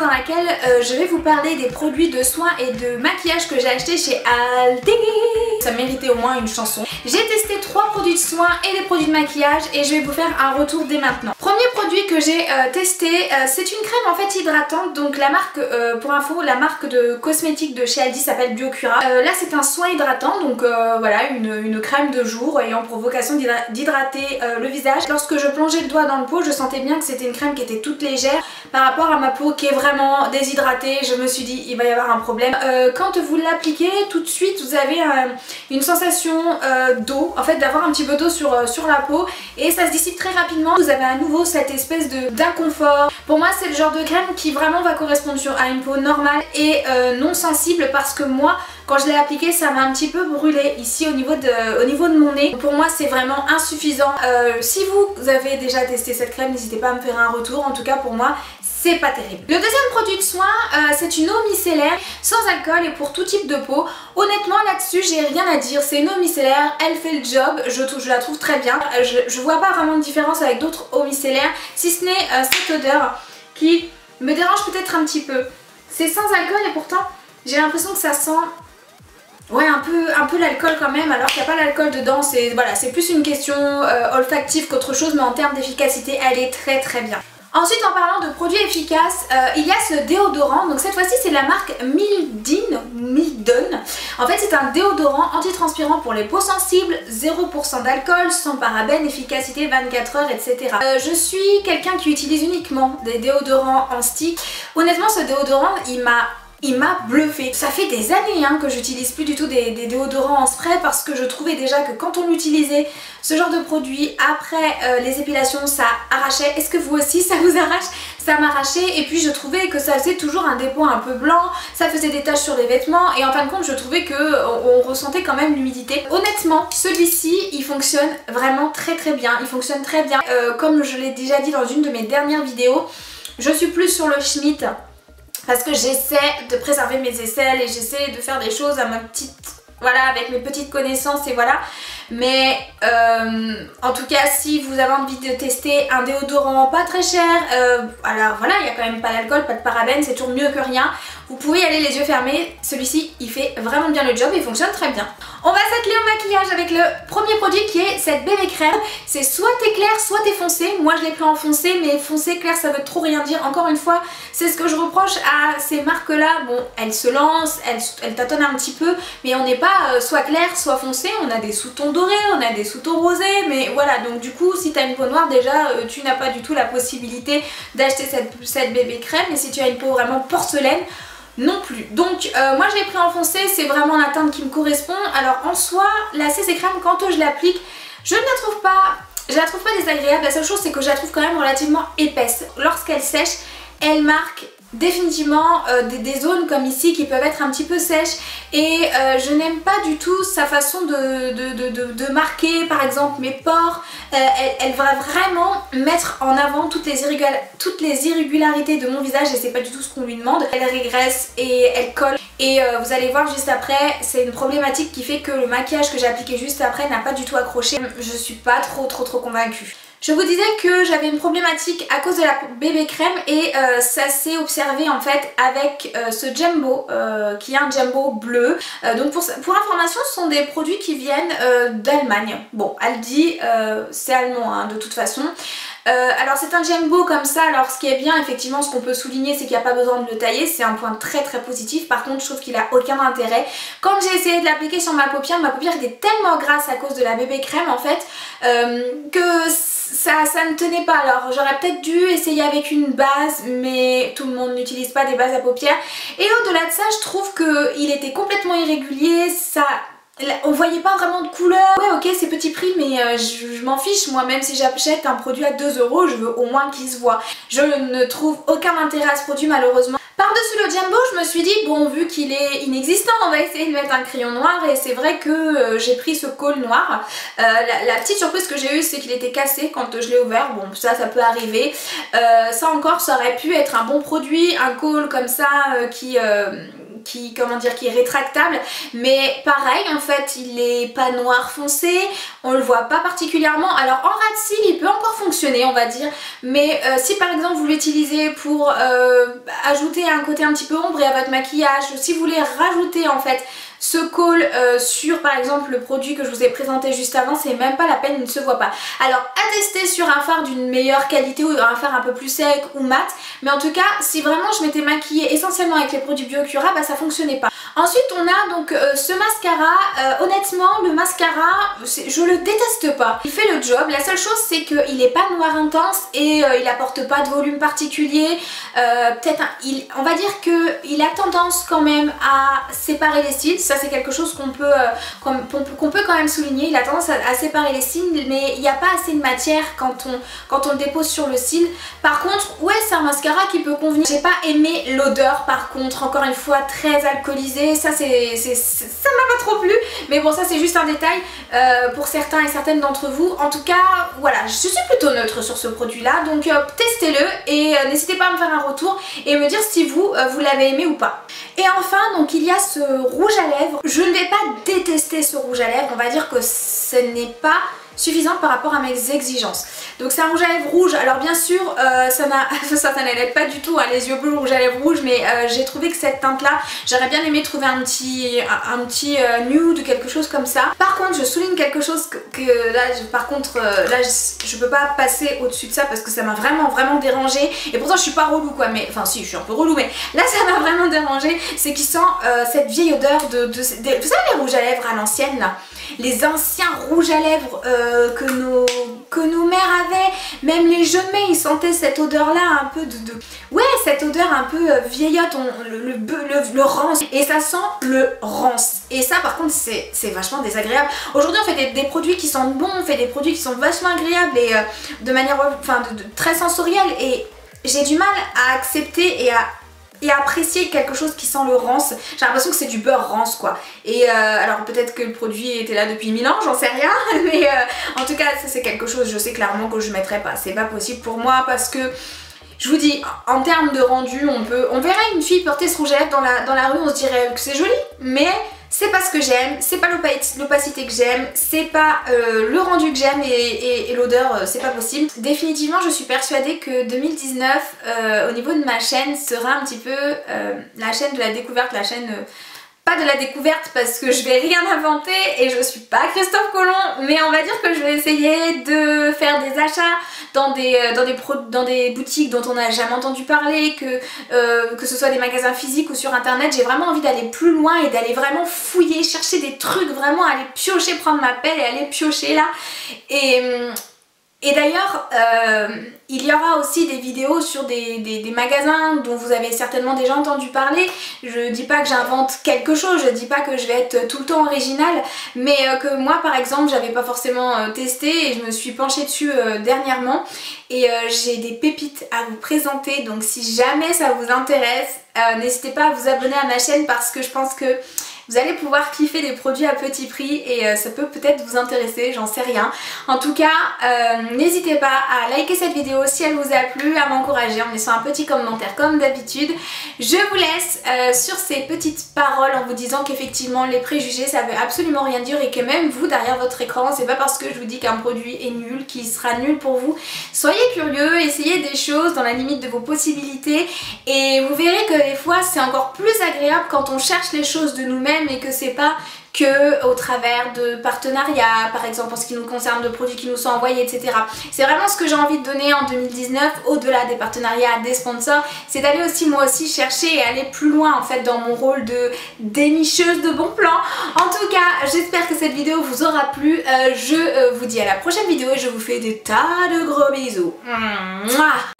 dans laquelle euh, je vais vous parler des produits de soins et de maquillage que j'ai acheté chez Aldi. Ça méritait au moins une chanson. J'ai testé trois produits de soins et des produits de maquillage et je vais vous faire un retour dès maintenant. Premier produit que j'ai euh, testé, euh, c'est une crème en fait hydratante. Donc la marque, pour info, la marque de cosmétiques de chez Aldi s'appelle Biocura. là c'est un soin hydratant, donc voilà, une, une, crème de jour ayant pour vocation d'hydrater le visage. Lorsque je plongeais le doigt dans le pot, je sentais bien que c'était une crème qui était toute légère par rapport à ma peau qui est vraiment déshydratée. Je me suis dit il va y avoir un problème. Euh, quand vous l'appliquez tout de suite vous avez une sensation euh, d'eau, en fait d'avoir un petit peu d'eau sur, euh, sur la peau et ça se dissipe très rapidement. Vous avez à nouveau cette espèce d'inconfort. Pour moi c'est le genre de crème qui vraiment va correspondre à une peau normale et non sensible parce que moi quand je l'ai appliqué ça m'a un petit peu brûlé ici au niveau de, au niveau de mon nez. Pour moi c'est vraiment insuffisant. si vous avez déjà testé cette crème n'hésitez pas à me faire un retour. En tout cas pour moi c'est pas terrible. Le deuxième produit de soin, euh, c'est une eau micellaire sans alcool et pour tout type de peau. Honnêtement là-dessus j'ai rien à dire, c'est une eau micellaire, elle fait le job, je, je la trouve très bien. Euh, je, vois pas vraiment de différence avec d'autres eaux micellaires, si ce n'est euh, cette odeur qui me dérange peut-être un petit peu. C'est sans alcool et pourtant j'ai l'impression que ça sent Ouais, un peu, un peu l'alcool quand même, alors qu'il n'y a pas l'alcool dedans, c'est voilà, plus une question olfactive qu'autre chose, mais en termes d'efficacité, elle est très très bien. Ensuite en parlant de produits efficaces, euh, il y a ce déodorant, donc cette fois-ci c'est la marque Mildin, Mildon. En fait c'est un déodorant antitranspirant pour les peaux sensibles, 0% d'alcool, sans parabènes, efficacité 24 heures, etc. Euh, je suis quelqu'un qui utilise uniquement des déodorants en stick. Honnêtement ce déodorant il m'a il m'a bluffé. Ça fait des années hein, que j'utilise plus du tout des, déodorants en spray parce que je trouvais déjà que quand on utilisait ce genre de produit après euh, les épilations ça arrachait. Est-ce que vous aussi ça vous arrache? Ça m'arrachait et puis je trouvais que ça faisait toujours un dépôt un peu blanc, ça faisait des taches sur les vêtements et en fin de compte je trouvais que on ressentait quand même l'humidité. Honnêtement celui-ci il fonctionne vraiment très très bien, il fonctionne très bien. Euh, comme je l'ai déjà dit dans une de mes dernières vidéos, je suis plus sur le Schmitt parce que j'essaie de préserver mes aisselles et j'essaie de faire des choses à ma petite voilà avec mes petites connaissances et voilà. Mais euh, en tout cas si vous avez envie de tester un déodorant pas très cher euh, alors voilà il n'y a quand même pas d'alcool, pas de parabènes, c'est toujours mieux que rien. Vous pouvez y aller les yeux fermés, celui-ci il fait vraiment bien le job et fonctionne très bien on va s'atteler au maquillage avec le premier produit qui est cette bébé crème. C'est soit t'es soit t'es foncé. Moi je l'ai pris en foncé, mais foncé, clair ça veut trop rien dire. Encore une fois, c'est ce que je reproche à ces marques là. Bon, elles se lancent, elles, tâtonnent un petit peu, mais on n'est pas euh, soit clair, soit foncé. On a des sous-tons dorés, on a des sous-tons rosés, mais voilà. Donc du coup, si t'as une peau noire, déjà euh, tu n'as pas du tout la possibilité d'acheter cette, cette bébé crème. Et si tu as une peau vraiment porcelaine, non plus. Donc euh, moi je l'ai pris en foncé, c'est vraiment la teinte qui me correspond. Alors en soi, la CC crème quand je l'applique, je ne la trouve pas... Je la trouve pas désagréable, la seule chose c'est que je la trouve quand même relativement épaisse. Lorsqu'elle sèche, elle marque définitivement euh, des, zones comme ici qui peuvent être un petit peu sèches. Et euh, je n'aime pas du tout sa façon de, marquer par exemple mes pores euh, elle, va vraiment mettre en avant toutes les, toutes les irrégularités de mon visage et c'est pas du tout ce qu'on lui demande. Elle régresse et elle colle. Et vous allez voir juste après c'est une problématique qui fait que le maquillage que j'ai appliqué juste après n'a pas du tout accroché. Je suis pas trop trop trop convaincue je vous disais que j'avais une problématique à cause de la bébé crème et euh, ça s'est observé en fait avec euh, ce Jumbo euh, qui est un Jumbo bleu. donc pour, pour, information ce sont des produits qui viennent d'Allemagne. Bon Aldi c'est allemand hein, de toute façon. Alors c'est un Jumbo comme ça, alors ce qui est bien effectivement ce qu'on peut souligner c'est qu'il n'y a pas besoin de le tailler, c'est un point très très positif, par contre je trouve qu'il a aucun intérêt. Quand j'ai essayé de l'appliquer sur ma paupière, ma paupière était tellement grasse à cause de la bébé crème en fait que ça, ça ne tenait pas. Alors j'aurais peut-être dû essayer avec une base, mais tout le monde n'utilise pas des bases à paupières. Et au-delà de ça, je trouve qu'il était complètement irrégulier, ça on voyait pas vraiment de couleur. Ouais ok c'est petit prix mais euh, je, m'en fiche moi même si j'achète un produit à 2 euros je veux au moins qu'il se voit. Je ne trouve aucun intérêt à ce produit malheureusement. Par-dessus le Jumbo je me suis dit bon vu qu'il est inexistant on va essayer de mettre un crayon noir et c'est vrai que euh, j'ai pris ce col noir. Euh, la, petite surprise que j'ai eue c'est qu'il était cassé quand je l'ai ouvert. Bon ça ça peut arriver. ça encore ça aurait pu être un bon produit, un col comme ça qui qui, comment dire, qui est rétractable. Mais pareil, en fait, il est pas noir foncé, on le voit pas particulièrement. Alors en cils, il peut encore fonctionner, on va dire. Mais euh, si par exemple vous l'utilisez pour euh, ajouter un côté un petit peu ombré à votre maquillage, si vous voulez rajouter en fait ce col euh, sur par exemple le produit que je vous ai présenté juste avant, c'est même pas la peine, il ne se voit pas. Alors à tester sur un fard d'une meilleure qualité ou un fard un peu plus sec ou mat, mais en tout cas si vraiment je m'étais maquillée essentiellement avec les produits Biocura, bah ça fonctionnait pas. Ensuite on a donc euh, ce mascara, euh, honnêtement le mascara je le déteste pas, il fait le job, la seule chose c'est qu'il est pas noir intense et il apporte pas de volume particulier, peut-être on va dire qu'il a tendance quand même à séparer les styles, ça c'est quelque chose qu'on peut, euh, peut quand même souligner. Il a tendance à, séparer les cils mais il n'y a pas assez de matière quand on, quand on le dépose sur le cil. Par contre, ouais c'est un mascara qui peut convenir. J'ai pas aimé l'odeur par contre, encore une fois très alcoolisé. Ça c'est ça m'a pas trop plu. Mais bon ça c'est juste un détail euh, pour certains et certaines d'entre vous. En tout cas, voilà, je suis plutôt neutre sur ce produit là. Donc euh, testez-le et n'hésitez pas à me faire un retour et me dire si vous, vous l'avez aimé ou pas. Et enfin, donc il y a ce rouge à lèvres. Je ne vais pas détester ce rouge à lèvres, on va dire que ce n'est pas suffisante par rapport à mes exigences. Donc c'est un rouge à lèvres rouge, alors bien sûr euh, ça n'aide pas du tout hein, les yeux bleus, rouge à lèvres rouge, mais euh, j'ai trouvé que cette teinte là, j'aurais bien aimé trouver un petit, un, euh, nude, quelque chose comme ça. Par contre je souligne quelque chose que, là, par contre là je, peux pas passer au dessus de ça parce que ça m'a vraiment vraiment dérangé et pourtant je suis pas relou quoi, mais enfin si je suis un peu relou mais là ça m'a vraiment dérangé, c'est qu'il sent cette vieille odeur de, de, vous savez les rouges à lèvres à l'ancienne là? Les anciens rouges à lèvres euh, que, nos, que nos mères avaient, même les jeunes ils sentaient cette odeur là un peu de, Ouais, cette odeur un peu euh, vieillotte, le, le, le, rance, et ça sent le rance. Et ça par contre c'est vachement désagréable. Aujourd'hui on fait des, produits qui sentent bon, on fait des produits qui sont vachement agréables et euh, de manière enfin, très sensorielle et j'ai du mal à accepter et à et apprécier quelque chose qui sent le rance. J'ai l'impression que c'est du beurre rance quoi. Et euh, alors peut-être que le produit était là depuis 1000 ans, j'en sais rien. Mais euh, en tout cas ça c'est quelque chose je sais clairement que je mettrai pas. C'est pas possible pour moi parce que je vous dis, en termes de rendu, on peut, on verrait une fille porter ce rouge à lèvres dans la, dans la rue, on se dirait que c'est joli, mais c'est pas ce que j'aime, c'est pas l'opacité que j'aime, c'est pas euh, le rendu que j'aime et, l'odeur, euh, c'est pas possible. Définitivement, je suis persuadée que 2019, euh, au niveau de ma chaîne, sera un petit peu la chaîne de la découverte, la chaîne pas de la découverte parce que je vais rien inventer et je suis pas Christophe Colomb mais on va dire que je vais essayer de faire des achats dans des, euh, dans des boutiques dont on n'a jamais entendu parler, que, euh, que ce soit des magasins physiques ou sur internet, j'ai vraiment envie d'aller plus loin et d'aller vraiment fouiller, chercher des trucs, vraiment aller piocher, prendre ma pelle et aller piocher là. Et hum, et d'ailleurs, euh, il y aura aussi des vidéos sur des, magasins dont vous avez certainement déjà entendu parler. Je dis pas que j'invente quelque chose, je dis pas que je vais être tout le temps originale, mais euh, que moi par exemple j'avais pas forcément euh, testé et je me suis penchée dessus dernièrement. Et j'ai des pépites à vous présenter, donc si jamais ça vous intéresse, n'hésitez pas à vous abonner à ma chaîne parce que je pense que vous allez pouvoir kiffer des produits à petit prix et euh, ça peut peut-être vous intéresser, j'en sais rien. En tout cas, euh, n'hésitez pas à liker cette vidéo si elle vous a plu, à m'encourager en laissant un petit commentaire comme d'habitude. Je vous laisse euh, sur ces petites paroles en vous disant qu'effectivement les préjugés ça veut absolument rien dire et que même vous derrière votre écran, c'est pas parce que je vous dis qu'un produit est nul qu'il sera nul pour vous. Soyez curieux, essayez des choses dans la limite de vos possibilités et vous verrez que des fois c'est encore plus agréable quand on cherche les choses de nous-mêmes mais que c'est pas que au travers de partenariats, par exemple en ce qui nous concerne de produits qui nous sont envoyés, etc. C'est vraiment ce que j'ai envie de donner en 2019, au-delà des partenariats, des sponsors, c'est d'aller aussi moi aussi chercher et aller plus loin en fait dans mon rôle de dénicheuse de bons plans. En tout cas, j'espère que cette vidéo vous aura plu. Euh, je euh, vous dis à la prochaine vidéo et je vous fais des tas de gros bisous. Mouah